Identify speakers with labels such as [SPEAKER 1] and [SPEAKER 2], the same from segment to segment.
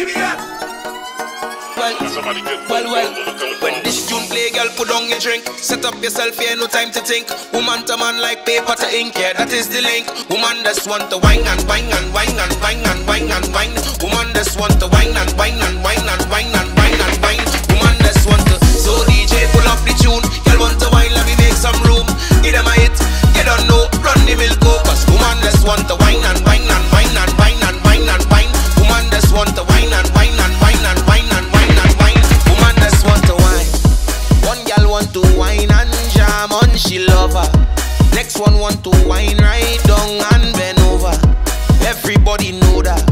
[SPEAKER 1] Well, well, well. When this tune play, girl, put on your drink. Set up yourself here, no time to think. Woman to man like paper to ink, yeah, that is the link. Woman just want to wine and wine and wine and wine and wine and wine. Woman just want to wine and wine and wine and wine and wine and lover. Next one want to wine right down and bend over. Everybody know that.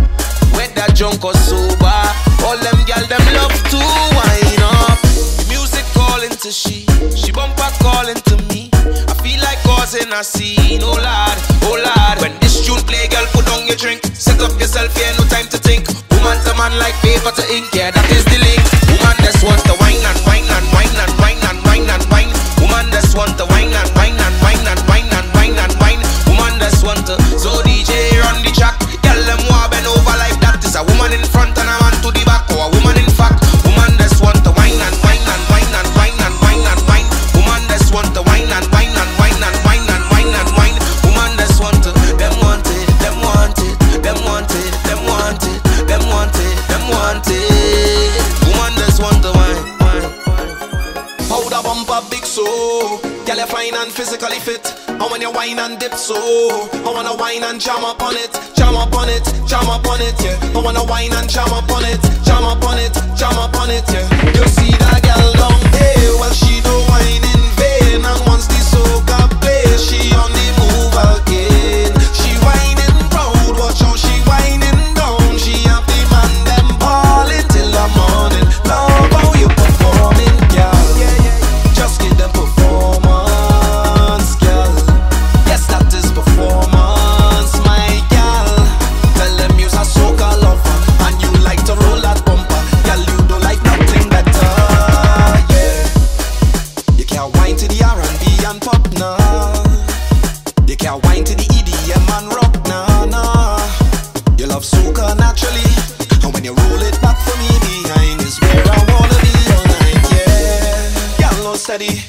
[SPEAKER 1] Whether drunk or sober, all them gal them love to wine up. Music calling to she, she bumper calling to me. I feel like causing a scene, oh lord, oh lord. When this tune play, girl, put on your drink. Set up yourself yeah, no time to think. Woman to man like paper to ink, yeah, that is the Girl
[SPEAKER 2] you fine and physically fit. And when you wine and dip so I wanna wine and jam up on it Jam up on it, jam up on it, yeah. I wanna wine and jam up on it Jam up on it, jam up on it, yeah. You see that girl steady,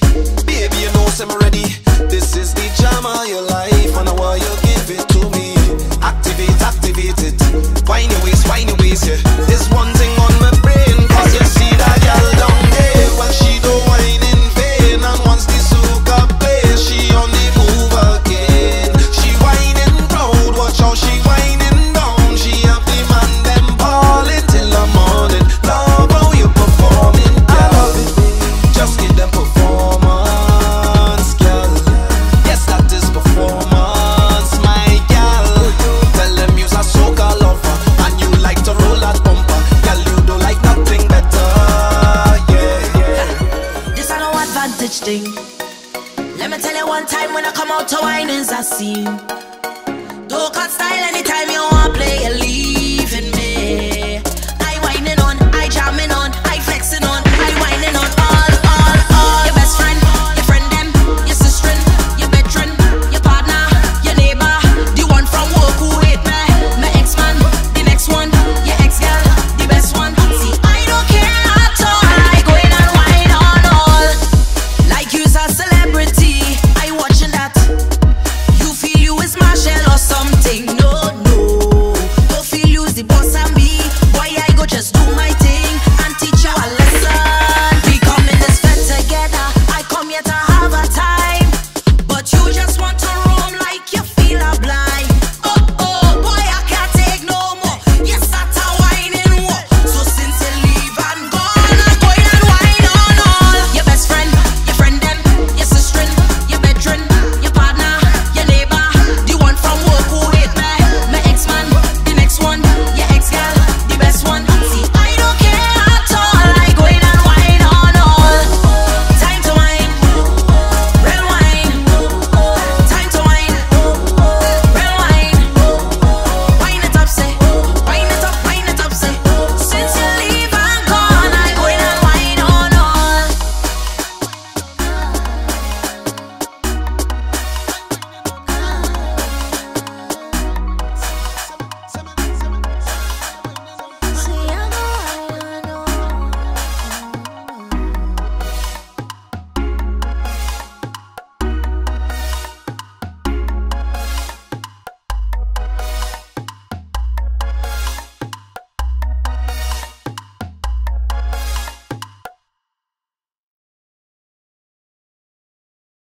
[SPEAKER 3] advantage thing. Let me tell you one time when I come out to wine is I see Don't cut style anytime you want play a lead.